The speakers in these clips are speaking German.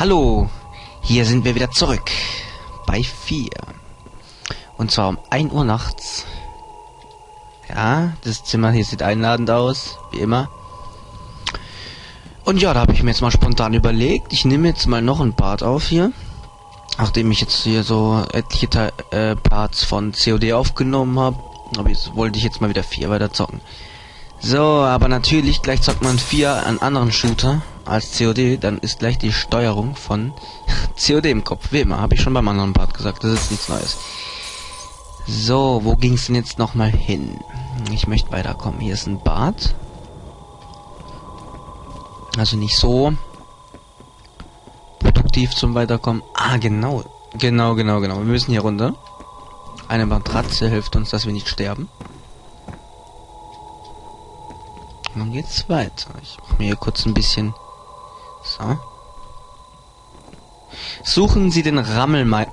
Hallo, hier sind wir wieder zurück bei 4. Und zwar um 1 Uhr nachts. Ja, das Zimmer hier sieht einladend aus, wie immer. Und ja, da habe ich mir jetzt mal spontan überlegt, ich nehme jetzt mal noch ein Part auf hier. Nachdem ich jetzt hier so etliche Te äh, Parts von COD aufgenommen habe, hab ich, wollte ich jetzt mal wieder 4 weiter zocken. So, aber natürlich, gleich zockt man 4 an anderen Shooter als COD, dann ist gleich die Steuerung von COD im Kopf. Wie immer, habe ich schon beim anderen Part gesagt, das ist nichts Neues. So, wo ging's denn jetzt nochmal hin? Ich möchte weiterkommen. Hier ist ein Bad. Also nicht so produktiv zum Weiterkommen. Ah, genau. Genau, genau, genau. Wir müssen hier runter. Eine Matratze hilft uns, dass wir nicht sterben. Und dann geht's weiter. Ich mache mir hier kurz ein bisschen... So. Suchen Sie den Rammelmeier...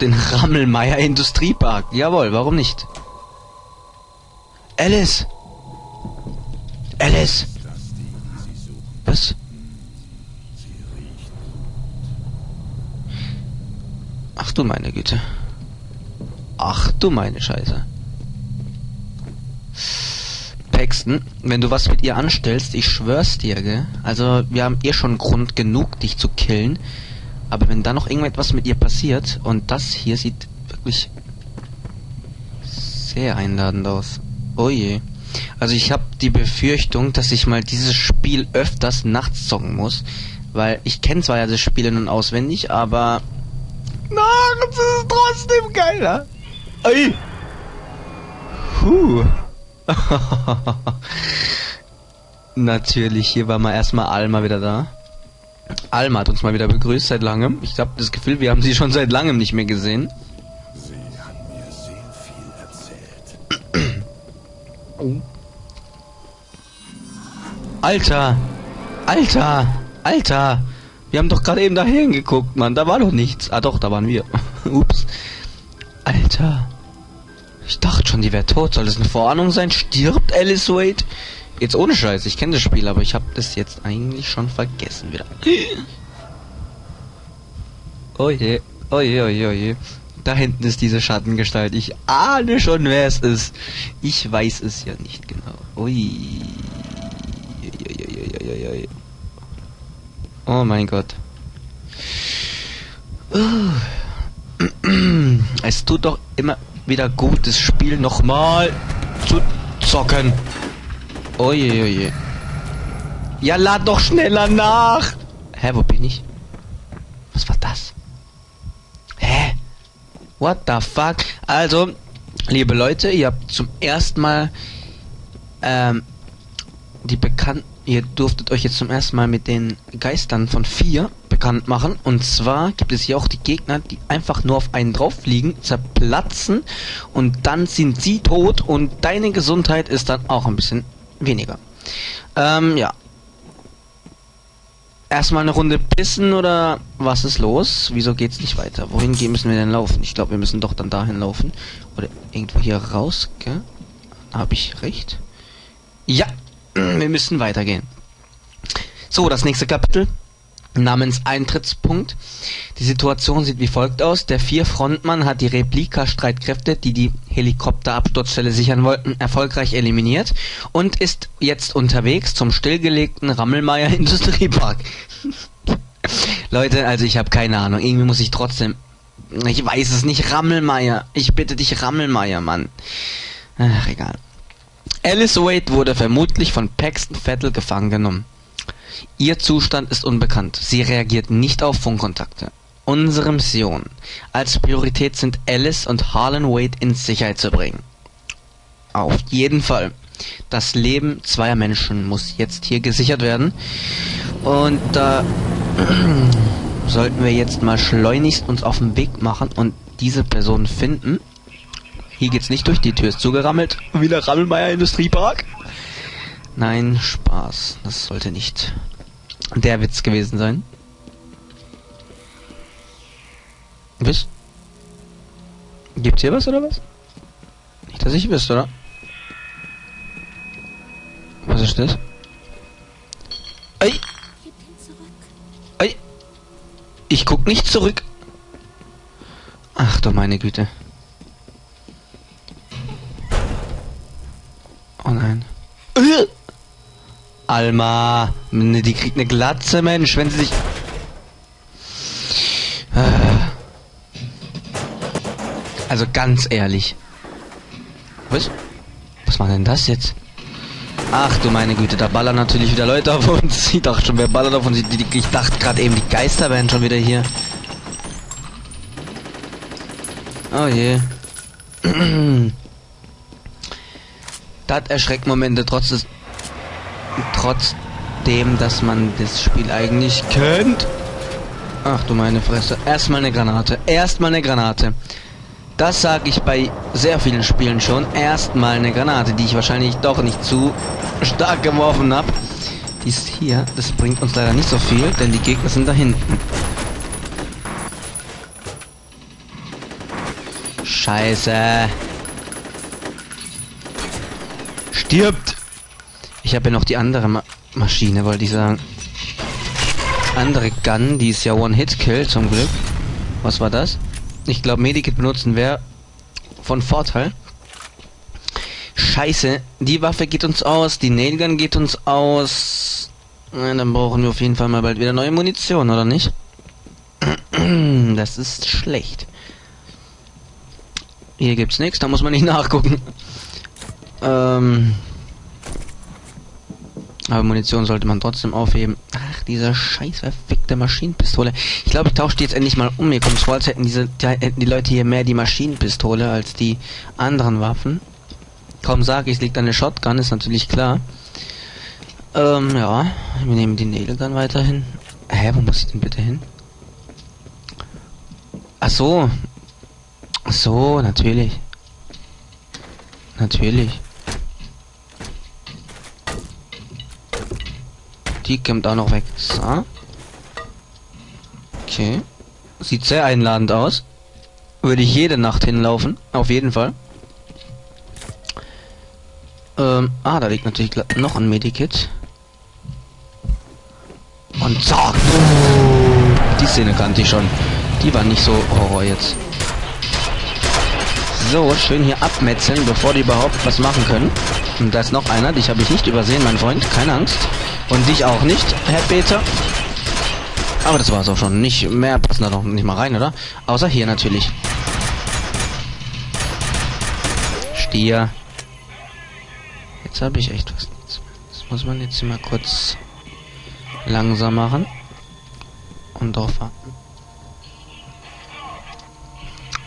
Den Rammelmeier Industriepark. Jawohl, warum nicht? Alice! Alice! Was? Ach du meine Güte. Ach du meine Scheiße. Paxton, wenn du was mit ihr anstellst, ich schwör's dir, gell? Also, wir haben eh schon Grund genug, dich zu killen. Aber wenn da noch irgendetwas mit ihr passiert, und das hier sieht wirklich sehr einladend aus. Oh je. Also ich habe die Befürchtung, dass ich mal dieses Spiel öfters nachts zocken muss. Weil ich kenne zwar ja das Spiel nun auswendig, aber... Nachts ist trotzdem geiler. Ey! Puh. Natürlich, hier war mal erstmal Alma wieder da. Alma hat uns mal wieder begrüßt seit langem. Ich habe das Gefühl, wir haben sie schon seit langem nicht mehr gesehen. Sie hat mir sehr viel erzählt. Alter! Alter! Alter! Wir haben doch gerade eben da hingeguckt, Mann. Da war doch nichts. Ah doch, da waren wir. Ups. Alter. Ich dachte schon, die wäre tot. Soll das eine Vorahnung sein? Stirbt Alice Wade? Jetzt ohne Scheiß. Ich kenne das Spiel, aber ich habe das jetzt eigentlich schon vergessen wieder. Oh je. Oh je, oh je, oh je. Da hinten ist diese Schattengestalt. Ich ahne schon, wer es ist. Ich weiß es ja nicht genau. Ui. Oh mein Gott. Es tut doch immer wieder gut, das Spiel nochmal zu zocken. Oje. Ja, lad doch schneller nach. Hä, wo bin ich? Was war das? Hä? What the fuck? Also, liebe Leute, ihr habt zum ersten Mal ähm, die bekannten, ihr durftet euch jetzt zum ersten Mal mit den Geistern von 4 bekannt machen. Und zwar gibt es hier auch die Gegner, die einfach nur auf einen drauf fliegen, zerplatzen und dann sind sie tot und deine Gesundheit ist dann auch ein bisschen weniger. Ähm, ja. Erstmal eine Runde pissen oder was ist los? Wieso geht's nicht weiter? Wohin gehen müssen wir denn laufen? Ich glaube, wir müssen doch dann dahin laufen. Oder irgendwo hier raus, gell? Habe ich recht? Ja, wir müssen weitergehen. So, das nächste Kapitel namens Eintrittspunkt. Die Situation sieht wie folgt aus. Der Vier-Frontmann hat die Replika-Streitkräfte, die die Helikopterabsturzstelle sichern wollten, erfolgreich eliminiert und ist jetzt unterwegs zum stillgelegten Rammelmeier Industriepark. Leute, also ich habe keine Ahnung. Irgendwie muss ich trotzdem... Ich weiß es nicht. Rammelmeier. Ich bitte dich, Rammelmeier, Mann. Ach, egal. Alice Wade wurde vermutlich von Paxton Vettel gefangen genommen. Ihr Zustand ist unbekannt. Sie reagiert nicht auf Funkkontakte. Unsere Mission als Priorität sind Alice und Harlan Wade in Sicherheit zu bringen. Auf jeden Fall. Das Leben zweier Menschen muss jetzt hier gesichert werden. Und da äh, sollten wir jetzt mal schleunigst uns auf den Weg machen und diese Person finden. Hier geht's nicht durch, die Tür ist zugerammelt. Wieder Rammelmeier Industriepark. Nein, Spaß. Das sollte nicht der Witz gewesen sein. Was? Gibt's hier was oder was? Nicht, dass ich wüsste, oder? Was ist das? Ei! Ei! Ich guck nicht zurück. Ach du meine Güte. Alma, ne, die kriegt eine Glatze, Mensch, wenn sie sich... Äh. Also ganz ehrlich. Was? Was war denn das jetzt? Ach du meine Güte, da ballern natürlich wieder Leute auf uns. Ich dachte schon, wer ballert auf uns? Ich dachte gerade eben, die Geister wären schon wieder hier. Oh je. das erschreckt Momente trotz des trotzdem, dass man das Spiel eigentlich kennt. Ach du meine Fresse. Erstmal eine Granate. Erstmal eine Granate. Das sage ich bei sehr vielen Spielen schon. Erstmal eine Granate, die ich wahrscheinlich doch nicht zu stark geworfen habe. Die ist hier. Das bringt uns leider nicht so viel, denn die Gegner sind da hinten. Scheiße. Stirbt! Ich habe ja noch die andere Ma Maschine, wollte ich sagen. Andere Gun, die ist ja One-Hit-Kill zum Glück. Was war das? Ich glaube, Medikit benutzen wäre von Vorteil. Scheiße, die Waffe geht uns aus, die Nailgun geht uns aus. Na, dann brauchen wir auf jeden Fall mal bald wieder neue Munition, oder nicht? Das ist schlecht. Hier gibt's nichts, da muss man nicht nachgucken. Ähm, aber Munition sollte man trotzdem aufheben. Ach, diese scheiß verfickte Maschinenpistole. Ich glaube, ich tausche die jetzt endlich mal um. Mir kommt vor, als hätten diese die, hätten die Leute hier mehr die Maschinenpistole als die anderen Waffen. Kaum sage ich, es liegt an der Shotgun, ist natürlich klar. Ähm, ja. Wir nehmen die Nailgun weiterhin. Hä, wo muss ich denn bitte hin? Ach so. Ach so, natürlich. Natürlich. Die kommt auch noch weg. So. Okay. Sieht sehr einladend aus. Würde ich jede Nacht hinlaufen. Auf jeden Fall. Ähm, ah, da liegt natürlich noch ein Medikit. Und zack. Die Szene kannte ich schon. Die war nicht so Horror jetzt. So, schön hier abmetzeln, bevor die überhaupt was machen können. Und da ist noch einer, dich habe ich nicht übersehen, mein Freund. Keine Angst. Und dich auch nicht, Herr Peter. Aber das war's auch schon. Nicht mehr passen da doch nicht mal rein, oder? Außer hier natürlich. Stier. Jetzt habe ich echt was. Das muss man jetzt mal kurz langsam machen. Und drauf warten.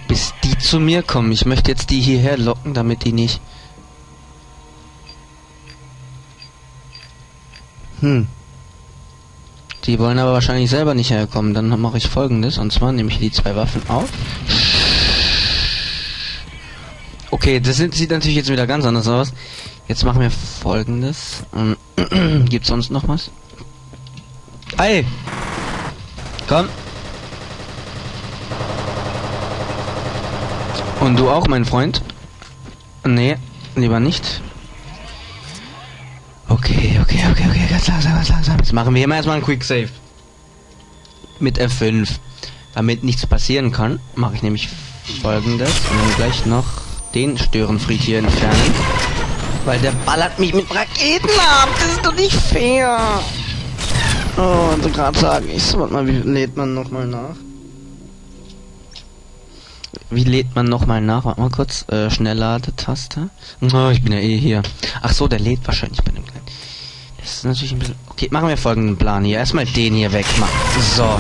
Bis die zu mir kommen. Ich möchte jetzt die hierher locken, damit die nicht Hm. Die wollen aber wahrscheinlich selber nicht herkommen. Dann mache ich folgendes. Und zwar nehme ich die zwei Waffen auf. Okay, das sieht natürlich jetzt wieder ganz anders aus. Jetzt machen wir folgendes. Ähm, Gibt sonst noch was? Ei! Komm! Und du auch, mein Freund? Nee, lieber nicht. Okay, okay, okay, okay, ganz langsam, ganz langsam. Jetzt machen wir mal erstmal einen Quick Save. Mit F5. Damit nichts passieren kann, mache ich nämlich folgendes. Und dann gleich noch den Störenfried hier entfernen. Weil der ballert mich mit Raketen ab. Das ist doch nicht fair. Oh, und so gerade sage ich Warte mal, wie lädt man nochmal nach? Wie lädt man nochmal nach? Warte mal kurz. Äh, Schnellladetaste. Oh, ich bin ja eh hier. Ach so, der lädt wahrscheinlich bei dem. Das ist natürlich ein bisschen... Okay, machen wir folgenden Plan hier. Erstmal den hier wegmachen. So.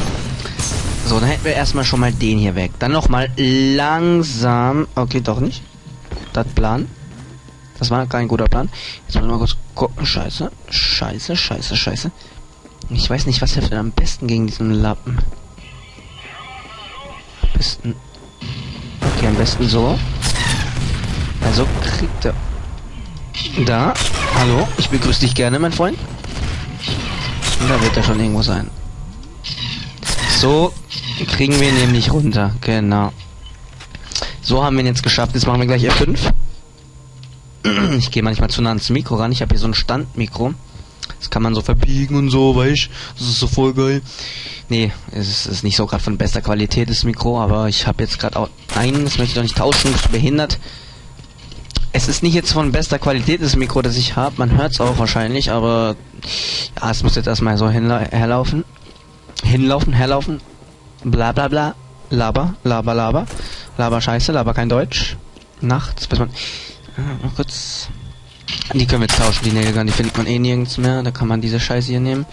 So, dann hätten wir erstmal schon mal den hier weg. Dann nochmal langsam... Okay, doch nicht. Das Plan. Das war kein guter Plan. Jetzt müssen wir mal kurz gucken. Scheiße. Scheiße, scheiße, scheiße. Ich weiß nicht, was hilft denn am besten gegen diesen Lappen. Am besten Okay, am besten so. Also kriegt er. Da. Hallo, ich begrüße dich gerne, mein Freund. Und da wird er schon irgendwo sein. So kriegen wir ihn nämlich runter. Genau. So haben wir ihn jetzt geschafft. Jetzt machen wir gleich F5. Ich gehe manchmal zu nah ans Mikro ran. Ich habe hier so ein Standmikro. Das kann man so verbiegen und so, weißt Das ist so voll geil. Nee, es ist, ist nicht so gerade von bester Qualität, das Mikro, aber ich habe jetzt gerade auch... Nein, das möchte ich doch nicht tauschen, bist du behindert. Es ist nicht jetzt von bester Qualität, das Mikro, das ich habe. Man hört es auch wahrscheinlich, aber... Ja, es muss jetzt erstmal so herlaufen. Hinlaufen, herlaufen. Bla bla bla. Laber, laber, laber. Laber scheiße, laber kein Deutsch. Nachts, bis man... Ah, mal kurz... Die können wir jetzt tauschen, die Nailgun, die findet man eh nirgends mehr. Da kann man diese Scheiße hier nehmen.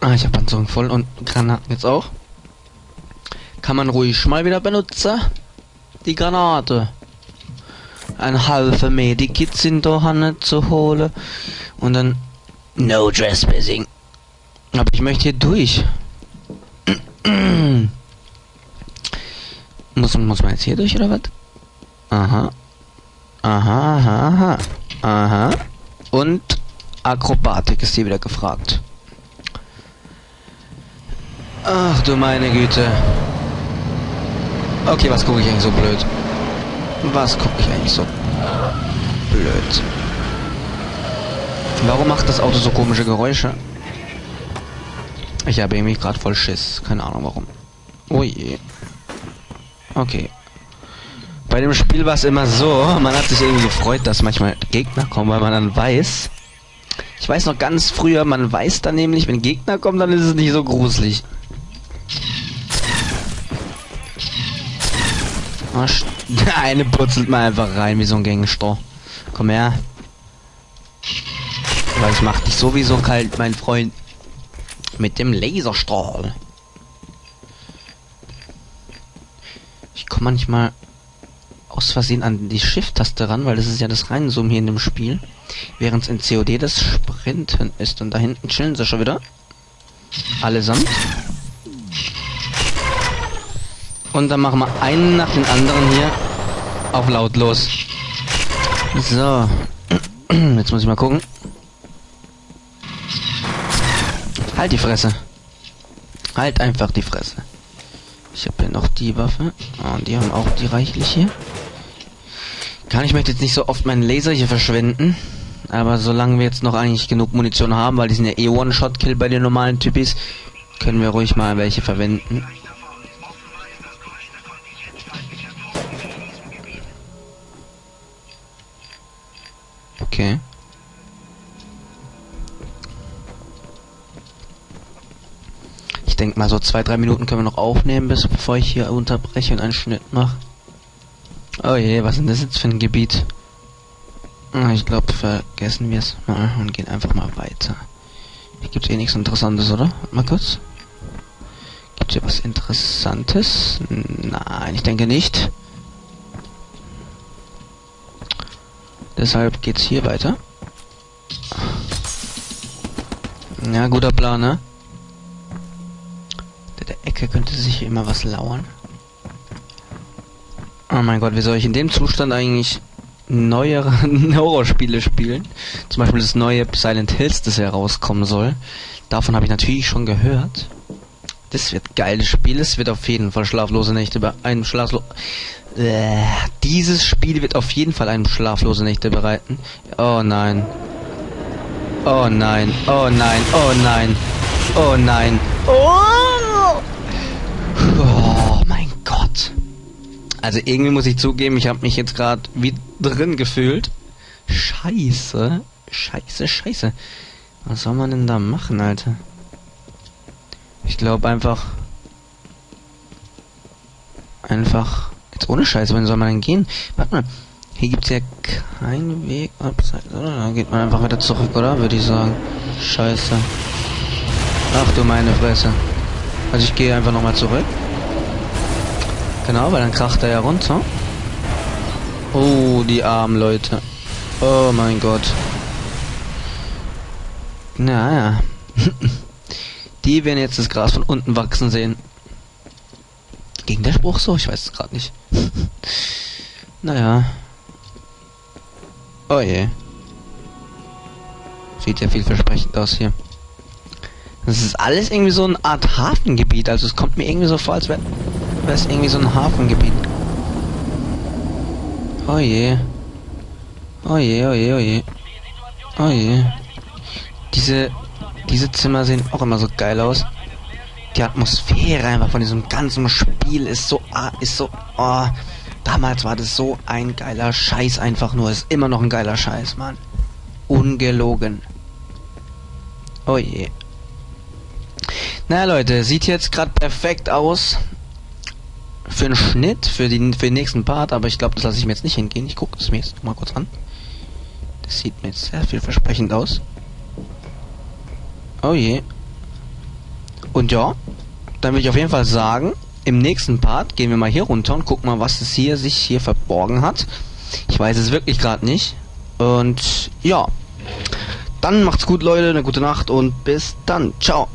Ah, ich habe Panzerung voll und Granaten jetzt auch. Kann man ruhig mal wieder benutzen. Die Granate. Ein halber Medikit sind doch nicht zu holen. Und dann... No trespassing. Aber ich möchte hier durch. muss, muss man jetzt hier durch oder was? Aha. Aha, aha, aha. Aha. Und Akrobatik ist hier wieder gefragt. Ach du meine Güte. Okay, was gucke ich eigentlich so blöd? Was gucke ich eigentlich so blöd? Warum macht das Auto so komische Geräusche? Ich habe irgendwie gerade voll Schiss. Keine Ahnung warum. Oh je. Okay. Bei dem Spiel war es immer so, man hat sich irgendwie gefreut, dass manchmal Gegner kommen, weil man dann weiß. Ich weiß noch ganz früher, man weiß dann nämlich, wenn Gegner kommen, dann ist es nicht so gruselig. Oh, eine putzelt mal einfach rein wie so ein Gangster. Komm her. Weil ich mach dich sowieso kalt, mein Freund. Mit dem Laserstrahl. Ich komme manchmal aus Versehen an die Shift-Taste ran, weil das ist ja das Reinzoomen hier in dem Spiel. Während es in COD das Sprinten ist. Und da hinten chillen sie schon wieder. Allesamt. Und dann machen wir einen nach den anderen hier auf lautlos. So. Jetzt muss ich mal gucken. Halt die Fresse. Halt einfach die Fresse. Ich habe hier noch die Waffe. Und die haben auch die reichlich hier. Kann ich möchte jetzt nicht so oft meinen Laser hier verschwenden. Aber solange wir jetzt noch eigentlich genug Munition haben, weil die sind ja eh One-Shot-Kill bei den normalen Typis, können wir ruhig mal welche verwenden. Ich denke mal so zwei, drei Minuten können wir noch aufnehmen, bis bevor ich hier unterbreche und einen Schnitt mache. Oh je, was ist denn das jetzt für ein Gebiet? Ah, ich glaube, vergessen wir es mal und gehen einfach mal weiter. Hier gibt es eh nichts Interessantes, oder? Mal kurz. Gibt hier was Interessantes? Nein, ich denke nicht. Deshalb geht's hier weiter. Ja, guter Plan, ne? Ecke könnte sich immer was lauern. Oh mein Gott, wie soll ich in dem Zustand eigentlich neuere Horrorspiele spielen? Zum Beispiel das neue Silent Hills, das herauskommen soll. Davon habe ich natürlich schon gehört. Das wird geiles Spiel. Es wird auf jeden Fall schlaflose Nächte bei einem schlaflo äh, dieses Spiel wird auf jeden Fall einem schlaflose Nächte bereiten. Oh nein. Oh nein. Oh nein. Oh nein. Oh nein. Oh Also irgendwie muss ich zugeben, ich habe mich jetzt gerade wie drin gefühlt. Scheiße. Scheiße, scheiße. Was soll man denn da machen, Alter? Ich glaube einfach... Einfach... Jetzt ohne Scheiße, wann soll man denn gehen? Warte mal. Hier gibt's ja keinen Weg? Dann geht man einfach wieder zurück, oder? Würde ich sagen. Scheiße. Ach du meine Fresse. Also ich gehe einfach nochmal zurück. Genau, weil dann kracht er ja runter. Oh, die armen Leute. Oh mein Gott. Naja. die werden jetzt das Gras von unten wachsen sehen. Ging der Spruch so? Ich weiß es gerade nicht. naja. Oh je. Sieht ja vielversprechend aus hier. Das ist alles irgendwie so eine Art Hafengebiet. Also es kommt mir irgendwie so vor, als wäre es irgendwie so ein Hafengebiet. Oh je. Oh je, oh je, oh je. Oh je. Diese, diese Zimmer sehen auch immer so geil aus. Die Atmosphäre einfach von diesem ganzen Spiel ist so, ah, ist so, oh, damals war das so ein geiler Scheiß einfach nur. Ist immer noch ein geiler Scheiß, Mann. Ungelogen. Oh je. Na Leute, sieht jetzt gerade perfekt aus für einen Schnitt, für, die, für den nächsten Part, aber ich glaube, das lasse ich mir jetzt nicht hingehen. Ich gucke es mir jetzt mal kurz an. Das sieht mir jetzt sehr vielversprechend aus. Oh je. Und ja, dann will ich auf jeden Fall sagen, im nächsten Part gehen wir mal hier runter und gucken mal, was es hier sich hier verborgen hat. Ich weiß es wirklich gerade nicht. Und ja, dann macht's gut, Leute, eine gute Nacht und bis dann. Ciao.